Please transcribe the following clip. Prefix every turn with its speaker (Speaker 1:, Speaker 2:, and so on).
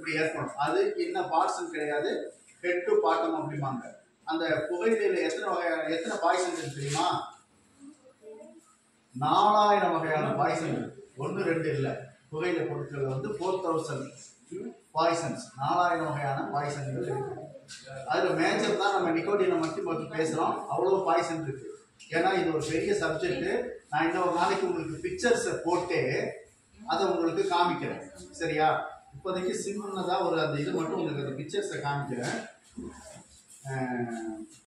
Speaker 1: இப்படி ஏற்படும். அது என்ன பார்ட்ஸ் கிடையாது ஹெட் டு பாட்டம் அப்படிம்பாங்க. அந்த புகையிலையில எத்தனை வகையான எத்தனை பாய்சன் இருக்கு தெரியுமா? நாலாயிரம் வகையான பாய்சன் இருக்கு. ஒன்று ரெண்டு இல்லை. புகையிலை பொருட்கள் வந்து ஃபோர் தௌசண்ட் பாய்சன்ஸ் நாலாயிரம் வகையான பாய்சன்கள் இருக்கு. அதுல மேஜர் தான் நம்ம நிக்கோட்டினை மட்டும் பற்றி பேசுறோம். அவ்வளவு பாய்சன் இருக்கு. ஏன்னா இது ஒரு பெரிய சப்ஜெக்ட் நான் இன்னொரு நாளைக்கு உங்களுக்கு பிக்சர்ஸை போட்டு அதை உங்களுக்கு காமிக்கிறேன். சரியா? இப்போதைக்கு சின்னதா ஒரு அந்த இது மட்டும் உங்களுக்கு அந்த பிக்சர்ஸை காமிக்கிறேன்.